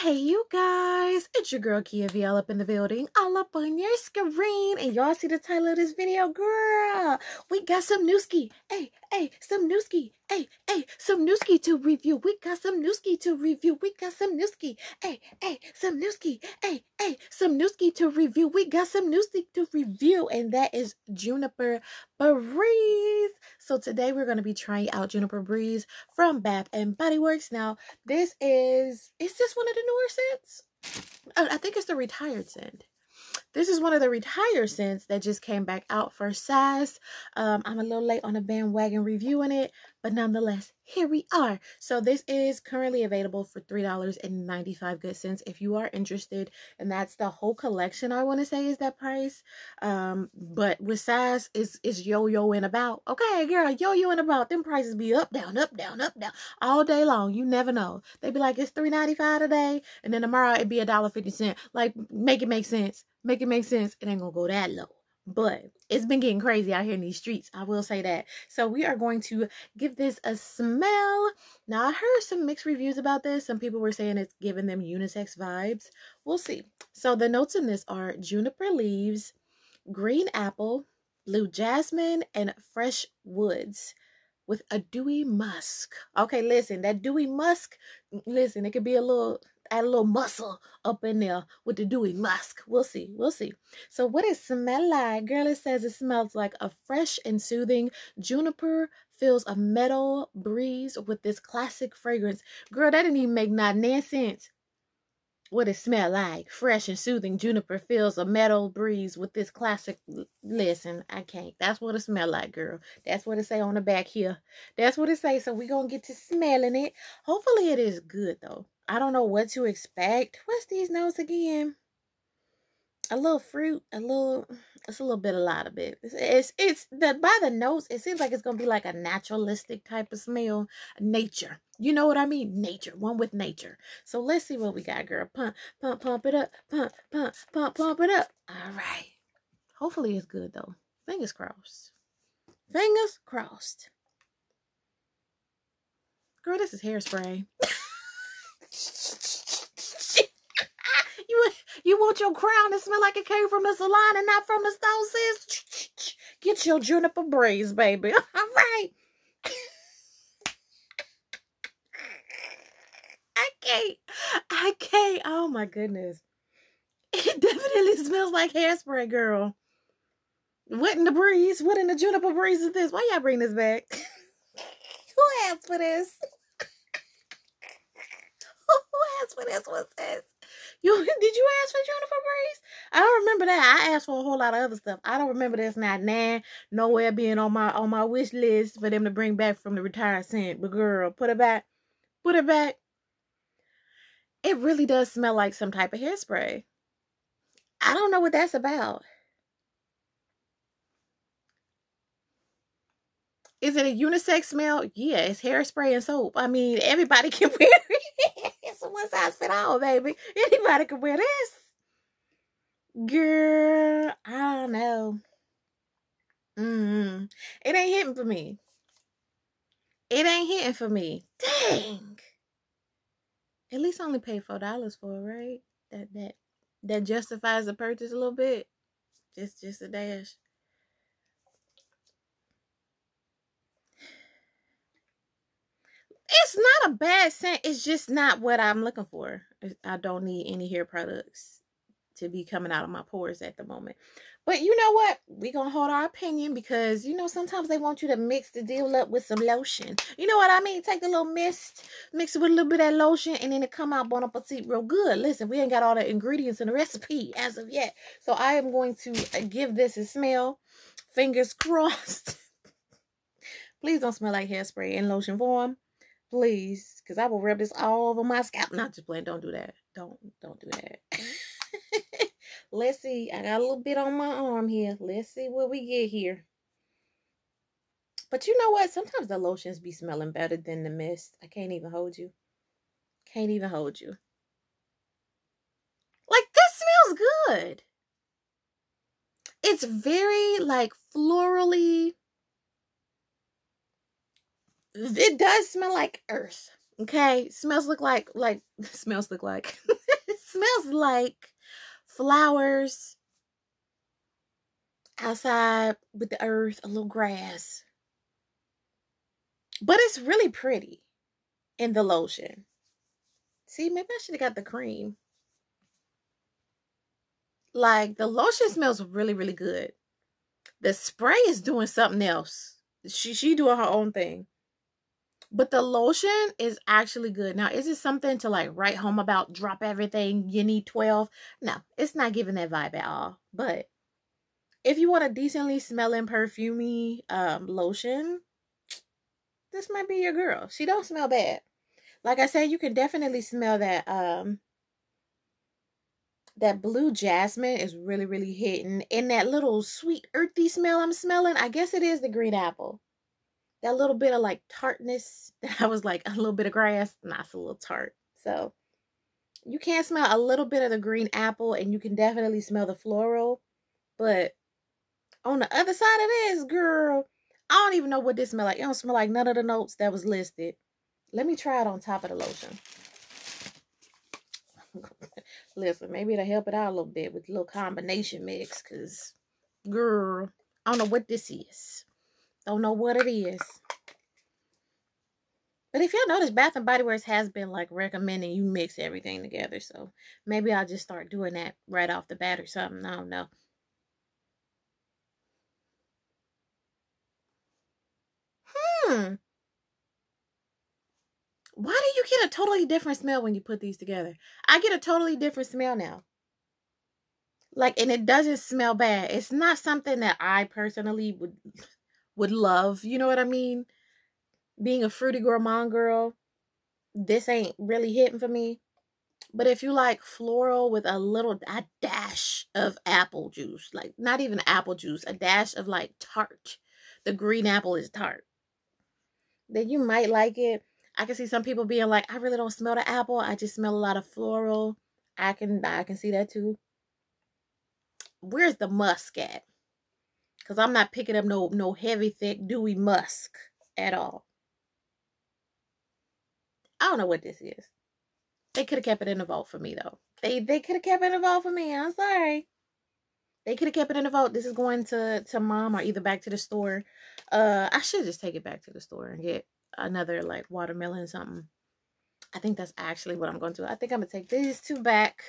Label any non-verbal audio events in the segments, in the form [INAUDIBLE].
Hey, you guys, it's your girl Keah VL up in the building, all up on your screen. And y'all see the title of this video? Girl, we got some newski. Hey, hey, some newski. Hey, hey, some newski to review. We got some newski to review. We got some newski. Hey, hey, some newski. Hey, hey, some newski to review. We got some newski to review. And that is Juniper Breeze. So today we're going to be trying out Juniper Breeze from Bath and Body Works. Now, this is, is this one of the newer scents? I think it's the retired scent. This is one of the retired scents that just came back out for SAS. Um, I'm a little late on the bandwagon reviewing it, but nonetheless, here we are. So this is currently available for $3.95 good cents if you are interested. And that's the whole collection, I want to say, is that price. Um, but with SAS, is is yo-yoing about. Okay, girl, yo-yoing about. Them prices be up, down, up, down, up, down all day long. You never know. They be like, it's $3.95 today, and then tomorrow it'd be a dollar fifty cent. Like, make it make sense. Make it make sense. It ain't gonna go that low but it's been getting crazy out here in these streets. I will say that. So we are going to give this a smell. Now I heard some mixed reviews about this. Some people were saying it's giving them unisex vibes. We'll see. So the notes in this are juniper leaves, green apple, blue jasmine, and fresh woods with a dewy musk. Okay, listen, that dewy musk, listen, it could be a little add a little muscle up in there with the dewy musk. We'll see. We'll see. So what it smell like? Girl, it says it smells like a fresh and soothing juniper feels a metal breeze with this classic fragrance. Girl, that didn't even make not sense. What it smell like? Fresh and soothing juniper feels a metal breeze with this classic. Listen, I can't. That's what it smell like, girl. That's what it say on the back here. That's what it say. So we gonna get to smelling it. Hopefully it is good though. I don't know what to expect. What's these notes again? A little fruit, a little, it's a little bit, a lot of it. It's, it's, it's the, by the notes, it seems like it's to be like a naturalistic type of smell. Nature. You know what I mean? Nature. One with nature. So let's see what we got, girl. Pump, pump, pump it up. Pump, pump, pump, pump it up. All right. Hopefully it's good though. Fingers crossed. Fingers crossed. Girl, this is hairspray. [LAUGHS] you want your crown to smell like it came from the salon and not from the stove, sis? Get your juniper breeze, baby. [LAUGHS] All right. [LAUGHS] I can't. I can't. Oh my goodness. It [LAUGHS] definitely smells like hairspray, girl. What in the breeze? What in the juniper breeze is this? Why y'all bring this back? Who asked for this? Who asked for this one, sis. You [LAUGHS] did you ask for Juniper Breeze? I don't remember that. I asked for a whole lot of other stuff. I don't remember that's not nah nowhere being on my on my wish list for them to bring back from the retired scent. But girl, put it back. Put it back. It really does smell like some type of hairspray. I don't know what that's about. Is it a unisex smell? Yeah, it's hairspray and soap. I mean, everybody [LAUGHS] can wear it. Size fit all, baby. [LAUGHS] Anybody can wear this. Girl, I don't know. Mm, it ain't hitting for me. It ain't hitting for me. Dang. At least I only paid four dollars for it, right? That that that justifies the purchase a little bit. Just just a dash. It's not a bad scent. It's just not what I'm looking for. I don't need any hair products to be coming out of my pores at the moment. But you know what? we going to hold our opinion because, you know, sometimes they want you to mix the deal up with some lotion. You know what I mean? Take a little mist, mix it with a little bit of that lotion, and then it come out bon appetit real good. Listen, we ain't got all the ingredients in the recipe as of yet. So I am going to uh, give this a smell. Fingers [LAUGHS] crossed. Please don't smell like hairspray in lotion form please, because I will rub this all over my scalp. Not just playing. Don't do that. Don't don't do that. Mm. [LAUGHS] Let's see. I got a little bit on my arm here. Let's see what we get here. But you know what? Sometimes the lotions be smelling better than the mist. I can't even hold you. Can't even hold you. Like this smells good. It's very like florally it does smell like earth. Okay, smells look like like [LAUGHS] smells look like [LAUGHS] smells like flowers outside with the earth, a little grass. But it's really pretty in the lotion. See, maybe I should have got the cream. Like the lotion smells really, really good. The spray is doing something else. She she doing her own thing. But the lotion is actually good. Now, is it something to like write home about, drop everything, you need 12? No, it's not giving that vibe at all. But if you want a decently smelling perfumey um, lotion, this might be your girl. She don't smell bad. Like I said, you can definitely smell that um that blue jasmine is really, really hitting. And that little sweet earthy smell I'm smelling, I guess it is the green apple that little bit of like tartness [LAUGHS] that was like a little bit of grass. It's a little tart. So you can smell a little bit of the green apple and you can definitely smell the floral. But on the other side of this, girl, I don't even know what this smell like. It don't smell like none of the notes that was listed. Let me try it on top of the lotion. [LAUGHS] Listen, maybe it'll help it out a little bit with a little combination mix. Because, girl, I don't know what this is. Don't know what it is. But if y'all notice, Bath and Body Works has been like recommending you mix everything together. So maybe I'll just start doing that right off the bat or something. I don't know. Hmm. Why do you get a totally different smell when you put these together? I get a totally different smell now. Like, and it doesn't smell bad. It's not something that I personally would would love. You know what I mean? Being a fruity gourmand girl, this ain't really hitting for me. But if you like floral with a little a dash of apple juice, like not even apple juice, a dash of like tart. The green apple is tart. Then you might like it. I can see some people being like, I really don't smell the apple. I just smell a lot of floral. I can I can see that too. Where's the musk at? Because I'm not picking up no, no heavy, thick, dewy musk at all. I don't know what this is. They could have kept it in the vault for me, though. They they could have kept it in the vault for me. I'm sorry. They could have kept it in the vault. This is going to, to mom or either back to the store. Uh, I should just take it back to the store and get another, like, watermelon something. I think that's actually what I'm going to do. I think I'm going to take these two back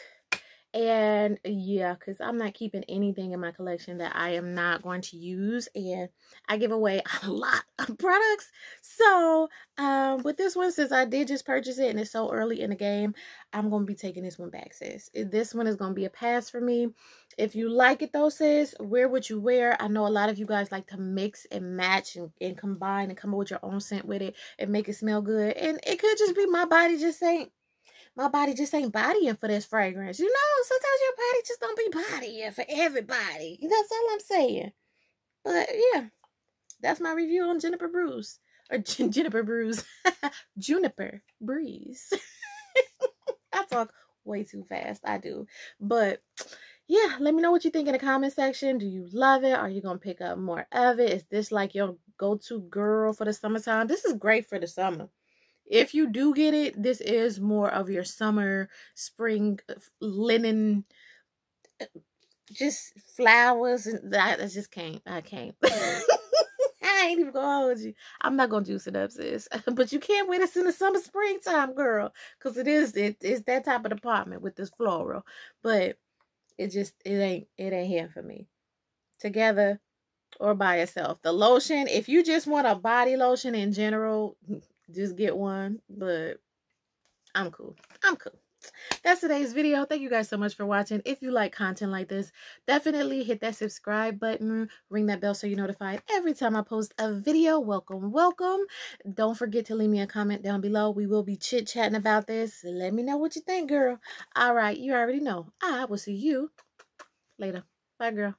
and yeah because i'm not keeping anything in my collection that i am not going to use and i give away [LAUGHS] a lot of products. So um with this one since i did just purchase it and it's so early in the game i'm gonna be taking this one back sis. This one is gonna be a pass for me. If you like it though sis wear what you wear. I know a lot of you guys like to mix and match and, and combine and come up with your own scent with it and make it smell good and it could just be my body just saying my body just ain't bodying for this fragrance. You know, sometimes your body just don't be bodying for everybody. That's all I'm saying. But yeah, that's my review on Juniper Breeze. Or [LAUGHS] [LAUGHS] Juniper Breeze. Juniper [LAUGHS] Breeze. I talk way too fast. I do. But yeah, let me know what you think in the comment section. Do you love it? Are you going to pick up more of it? Is this like your go-to girl for the summertime? This is great for the summer if you do get it, this is more of your summer, spring uh, linen, uh, just flowers and that. I just can't. I can't. [LAUGHS] I ain't even gonna hold you. I'm not gonna juice it up, sis. but you can't wear this in the summer, springtime, girl, because it is it is that type of department with this floral. But it just it ain't it ain't here for me. Together or by itself. The lotion, if you just want a body lotion in general, just get one. But I'm cool. I'm cool. That's today's video. Thank you guys so much for watching. If you like content like this, definitely hit that subscribe button. Ring that bell so you're notified every time I post a video. Welcome, welcome. Don't forget to leave me a comment down below. We will be chit-chatting about this. Let me know what you think, girl. All right, you already know. I will see you later. Bye, girl.